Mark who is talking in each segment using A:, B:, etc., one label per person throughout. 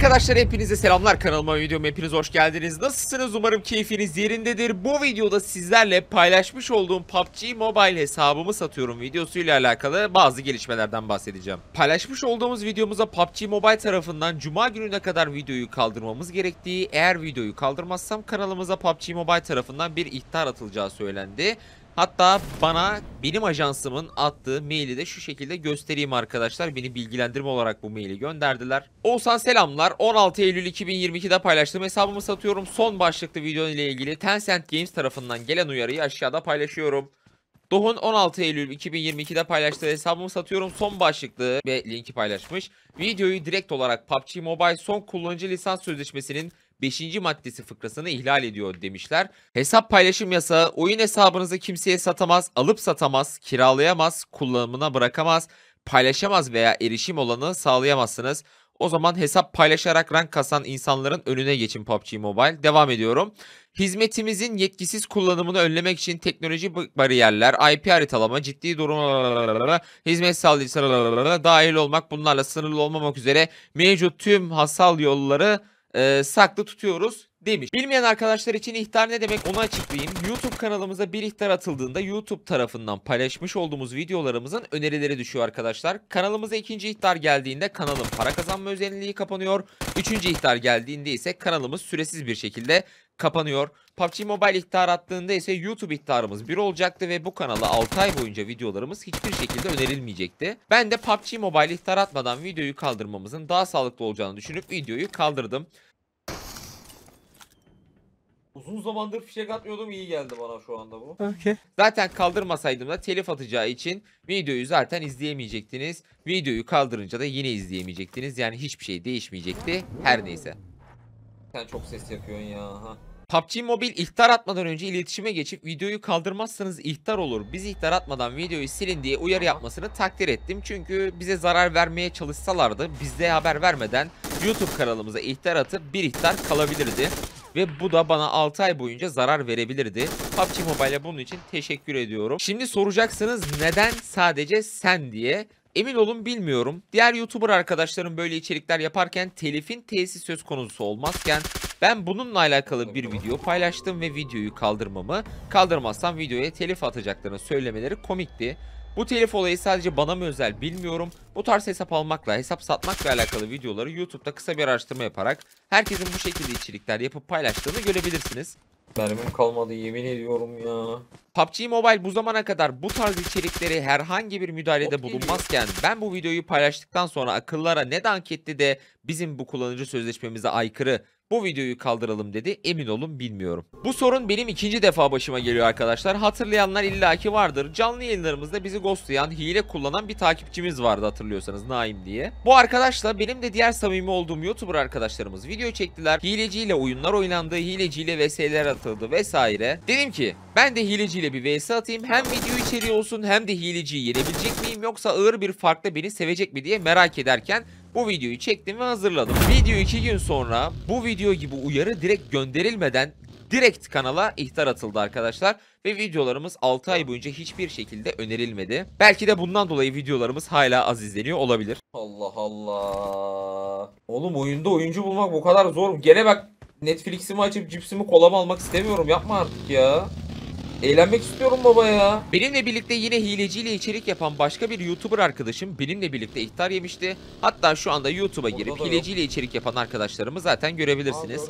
A: Arkadaşlar hepinize selamlar kanalıma videoma hepiniz hoş geldiniz. Nasılsınız umarım keyfiniz yerindedir. Bu videoda sizlerle paylaşmış olduğum PUBG Mobile hesabımı satıyorum videosuyla alakalı bazı gelişmelerden bahsedeceğim. Paylaşmış olduğumuz videomuza PUBG Mobile tarafından cuma gününe kadar videoyu kaldırmamız gerektiği eğer videoyu kaldırmazsam kanalımıza PUBG Mobile tarafından bir ihtar atılacağı söylendi. Hatta bana benim ajansımın attığı maili de şu şekilde göstereyim arkadaşlar. Beni bilgilendirme olarak bu maili gönderdiler. Oğuzhan selamlar. 16 Eylül 2022'de paylaştığım hesabımı satıyorum. Son başlıklı video ile ilgili Tencent Games tarafından gelen uyarıyı aşağıda paylaşıyorum. Doğun 16 Eylül 2022'de paylaştığı hesabımı satıyorum. Son başlıklı ve linki paylaşmış. Videoyu direkt olarak PUBG Mobile son kullanıcı lisans sözleşmesinin 5. maddesi fıkrasını ihlal ediyor demişler. Hesap paylaşım yasağı oyun hesabınızı kimseye satamaz, alıp satamaz, kiralayamaz, kullanımına bırakamaz, paylaşamaz veya erişim olanı sağlayamazsınız. O zaman hesap paylaşarak rank kasan insanların önüne geçin PUBG Mobile. Devam ediyorum. Hizmetimizin yetkisiz kullanımını önlemek için teknoloji bariyerler, IP haritalama, ciddi durum, hizmet sağlayıcısı dahil olmak, bunlarla sınırlı olmamak üzere mevcut tüm hasal yolları e, saklı tutuyoruz demiş. Bilmeyen arkadaşlar için ihtar ne demek onu açıklayayım. YouTube kanalımıza bir ihtar atıldığında YouTube tarafından paylaşmış olduğumuz videolarımızın önerileri düşüyor arkadaşlar. Kanalımıza ikinci ihtar geldiğinde kanalın para kazanma özelliği kapanıyor. Üçüncü ihtar geldiğinde ise kanalımız süresiz bir şekilde kapanıyor. PUBG Mobile ihtar attığında ise YouTube ihtarımız bir olacaktı ve bu kanala 6 ay boyunca videolarımız hiçbir şekilde önerilmeyecekti. Ben de PUBG Mobile ihtar atmadan videoyu kaldırmamızın daha sağlıklı olacağını düşünüp videoyu kaldırdım. Uzun zamandır fişek atmıyordum iyi geldi bana şu anda bu.
B: Okay.
A: Zaten kaldırmasaydım da telif atacağı için videoyu zaten izleyemeyecektiniz. Videoyu kaldırınca da yine izleyemeyecektiniz. Yani hiçbir şey değişmeyecekti. Her neyse. Sen çok ses yapıyorsun ya. Ha. PUBG Mobile ihtar atmadan önce iletişime geçip videoyu kaldırmazsanız ihtar olur. Biz ihtar atmadan videoyu silin diye uyarı yapmasını takdir ettim. Çünkü bize zarar vermeye çalışsalardı bizde haber vermeden YouTube kanalımıza ihtar atıp bir ihtar kalabilirdi. Ve bu da bana 6 ay boyunca zarar verebilirdi. PUBG Mobile'e bunun için teşekkür ediyorum. Şimdi soracaksınız neden sadece sen diye. Emin olun bilmiyorum. Diğer YouTuber arkadaşlarım böyle içerikler yaparken telifin tesis söz konusu olmazken ben bununla alakalı bir video paylaştım ve videoyu kaldırmamı, kaldırmazsam videoya telif atacaklarını söylemeleri komikti. Bu telif olayı sadece bana mı özel bilmiyorum. Bu tarz hesap almakla, hesap satmakla alakalı videoları YouTube'da kısa bir araştırma yaparak herkesin bu şekilde içerikler yapıp paylaştığını görebilirsiniz. Mermim kalmadı yemin ediyorum ya. PUBG Mobile bu zamana kadar bu tarz içerikleri herhangi bir müdahalede bulunmazken ben bu videoyu paylaştıktan sonra akıllara ne dank etti de bizim bu kullanıcı sözleşmemize aykırı bu videoyu kaldıralım dedi emin olun bilmiyorum. Bu sorun benim ikinci defa başıma geliyor arkadaşlar. Hatırlayanlar illaki vardır. Canlı yayınlarımızda bizi ghostlayan, hile kullanan bir takipçimiz vardı hatırlıyorsanız Naim diye. Bu arkadaşla benim de diğer samimi olduğum YouTuber arkadaşlarımız video çektiler. Hileciyle oyunlar oynandı, hileciyle VS'ler atıldı vesaire. Dedim ki ben de hileciyle bir VS atayım. Hem video içeriği olsun hem de hileciyi yenebilecek miyim yoksa ağır bir farkla beni sevecek mi diye merak ederken bu videoyu çektim ve hazırladım. Video 2 gün sonra bu video gibi uyarı direkt gönderilmeden direkt kanala ihtar atıldı arkadaşlar. Ve videolarımız 6 ay boyunca hiçbir şekilde önerilmedi. Belki de bundan dolayı videolarımız hala az izleniyor olabilir. Allah Allah. Oğlum oyunda oyuncu bulmak bu kadar zor. Gene bak Netflix'imi açıp cipsimi kolamı almak istemiyorum. Yapma artık ya. Eğlenmek istiyorum baba ya. Benimle birlikte yine hileciyle içerik yapan başka bir YouTuber arkadaşım benimle birlikte ihtar yemişti. Hatta şu anda YouTube'a girip
B: yok.
A: hileciyle içerik yapan arkadaşlarımı zaten görebilirsiniz.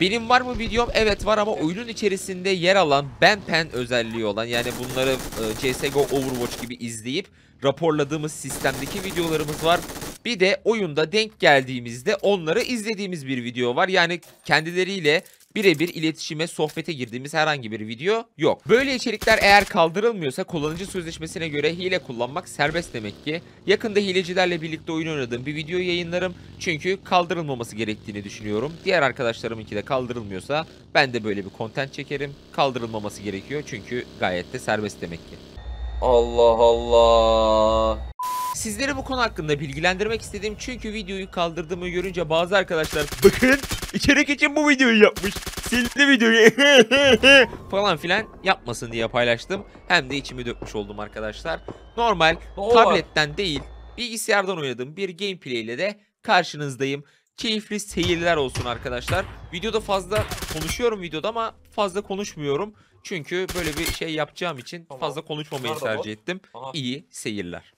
A: Benim var mı videom? Evet var ama oyunun içerisinde yer alan Ben Pen özelliği olan yani bunları e, CSGO Overwatch gibi izleyip raporladığımız sistemdeki videolarımız var. Bir de oyunda denk geldiğimizde onları izlediğimiz bir video var. Yani kendileriyle birebir iletişime, sohbete girdiğimiz herhangi bir video yok. Böyle içerikler eğer kaldırılmıyorsa kullanıcı sözleşmesine göre hile kullanmak serbest demek ki. Yakında hilecilerle birlikte oyun oynadığım bir video yayınlarım. Çünkü kaldırılmaması gerektiğini düşünüyorum. Diğer arkadaşlarımınki de kaldırılmıyorsa ben de böyle bir content çekerim. Kaldırılmaması gerekiyor çünkü gayet de serbest demek ki. Allah Allah. Sizleri bu konu hakkında bilgilendirmek istedim çünkü videoyu kaldırdığımı görünce bazı arkadaşlar bakın içerik için bu videoyu yapmış sildi videoyu falan filan yapmasın diye paylaştım hem de içimi dökmüş oldum arkadaşlar normal
B: Ne o var?
A: tabletten değil bilgisayardan oynadığım bir gameplay ile de karşınızdayım keyifli seyirler olsun arkadaşlar. Videoda fazla konuşuyorum videoda ama fazla konuşmuyorum. Çünkü böyle bir şey yapacağım için fazla konuşmamayı tercih ettim. İyi seyirler.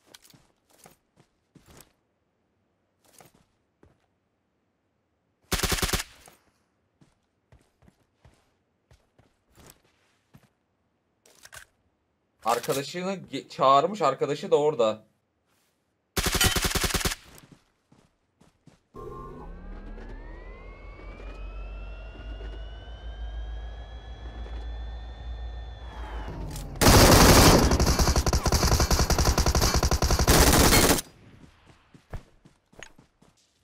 B: Arkadaşını çağırmış arkadaşı da orada.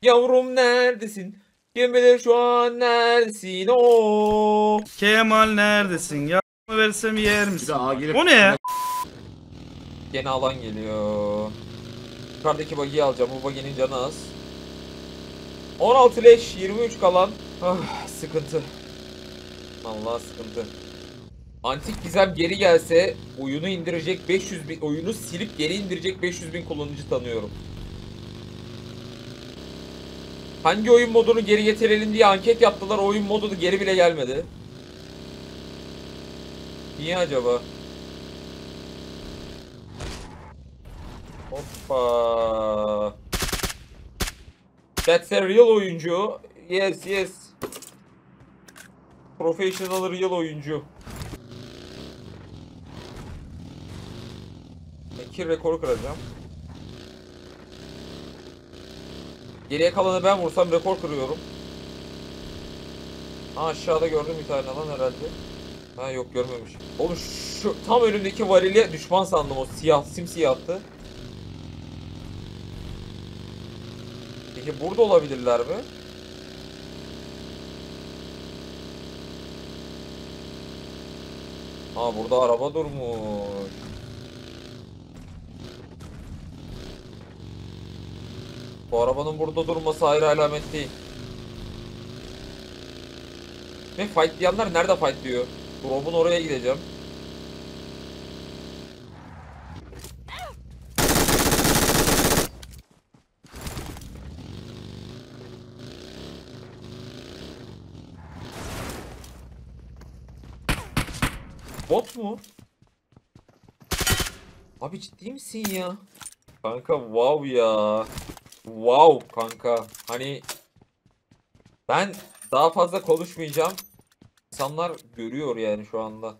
B: Yavrum neredesin? Kim bilir şu an neredesin o?
C: Kemal neredesin? Ya versem yer
D: Bir
C: misin?
D: gelip
C: O ne ya?
B: Gene alan geliyor. Yukarıdaki bagiyi alacağım. Bu baginin canı az. 16 leş, 23 kalan. Ah, sıkıntı. Allah sıkıntı. Antik Gizem geri gelse oyunu indirecek 500 bin, oyunu silip geri indirecek 500 bin kullanıcı tanıyorum. Hangi oyun modunu geri getirelim diye anket yaptılar. O oyun modu da geri bile gelmedi. Niye acaba? Hoppa. That's a real oyuncu. Yes, yes. Professional real oyuncu. İki rekoru kıracağım. Geriye kalanı ben vursam rekor kırıyorum. Ha aşağıda gördüm bir tane lan herhalde. Ha yok görmemiş. Oğlum şu tam önümdeki varili düşman sandım o siyah simsiyahtı. Peki burada olabilirler mi? Ha burada araba durmuş. Bu arabanın burada durması ayrı alamet değil. Ve fight diyenler nerede fight diyor? Drop'un oraya gideceğim. Bot mu? Abi ciddi misin ya? Kanka wow ya. Wow kanka. Hani ben daha fazla konuşmayacağım. İnsanlar görüyor yani şu anda.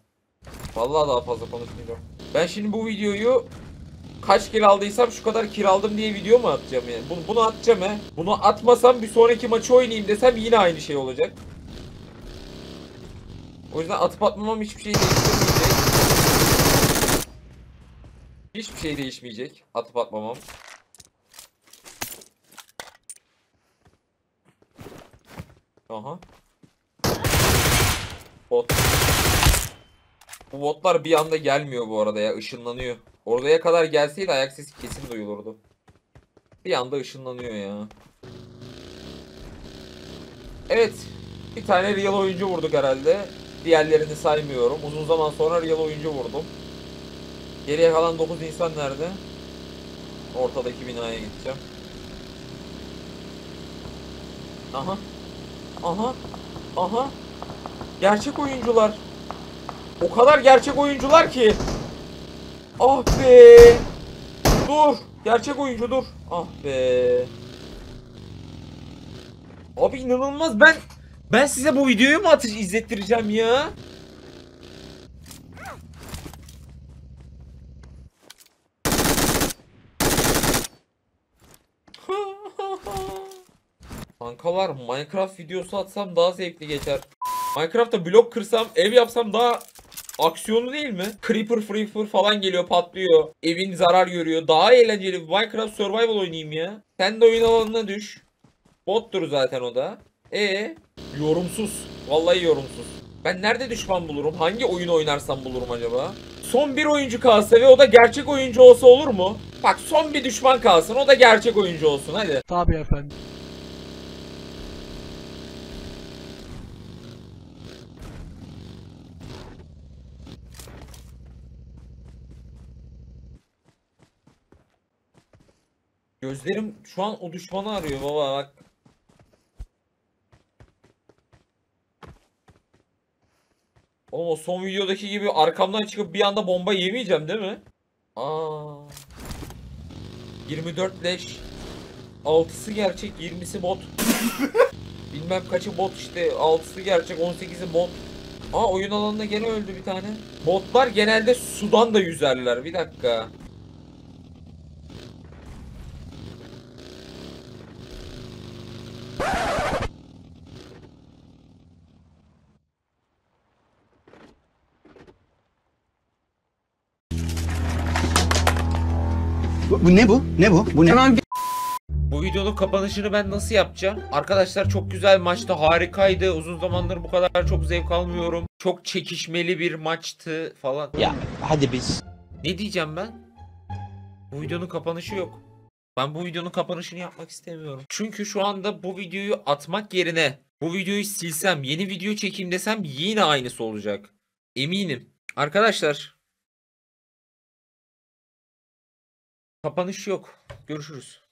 B: Vallahi daha fazla konuşmayacağım. Ben şimdi bu videoyu kaç kill aldıysam şu kadar kill aldım diye video mu atacağım yani? Bunu, bunu atacağım he. Bunu atmasam bir sonraki maçı oynayayım desem yine aynı şey olacak. O yüzden atıp atmamam hiçbir şey değiştirmeyecek. Hiçbir şey değişmeyecek atıp atmamam. Aha. Bot. Bu botlar bir anda gelmiyor bu arada ya ışınlanıyor. Oraya kadar gelseydi ayak sesi kesin duyulurdu. Bir anda ışınlanıyor ya. Evet. Bir tane real oyuncu vurduk herhalde. Diğerlerini saymıyorum. Uzun zaman sonra real oyuncu vurdum. Geriye kalan 9 insan nerede? Ortadaki binaya gideceğim. Aha. Aha. Aha. Gerçek oyuncular. O kadar gerçek oyuncular ki. Ah be. Dur. Gerçek oyuncu dur. Ah be. Abi inanılmaz ben ben size bu videoyu mu atış izlettireceğim ya? Kankalar Minecraft videosu atsam daha zevkli geçer. Minecraft'ta blok kırsam, ev yapsam daha aksiyonlu değil mi? Creeper, Freeper falan geliyor, patlıyor. Evin zarar görüyor. Daha eğlenceli Minecraft Survival oynayayım ya. Sen de oyun alanına düş. Bottur zaten o da. E yorumsuz. Vallahi yorumsuz. Ben nerede düşman bulurum? Hangi oyun oynarsam bulurum acaba? Son bir oyuncu kalsa ve o da gerçek oyuncu olsa olur mu? Bak son bir düşman kalsın o da gerçek oyuncu olsun hadi.
E: Tabii efendim.
B: Gözlerim şu an o düşmanı arıyor baba bak. Oğlum o son videodaki gibi arkamdan çıkıp bir anda bomba yemeyeceğim değil mi? Aa. 24 leş. 6'sı gerçek, 20'si bot. Bilmem kaçı bot işte. 6'sı gerçek, 18'i bot. Aa oyun alanında gene öldü bir tane. Botlar genelde sudan da yüzerler. Bir dakika.
D: Bu, bu ne bu? Ne bu? Bu ne?
A: Bu videonun kapanışını ben nasıl yapacağım? Arkadaşlar çok güzel maçtı. Harikaydı. Uzun zamandır bu kadar çok zevk almıyorum. Çok çekişmeli bir maçtı falan.
D: Ya hadi biz.
A: Ne diyeceğim ben? Bu videonun kapanışı yok. Ben bu videonun kapanışını yapmak istemiyorum. Çünkü şu anda bu videoyu atmak yerine bu videoyu silsem, yeni video çekeyim desem yine aynısı olacak. Eminim. Arkadaşlar. Kapanış yok. Görüşürüz.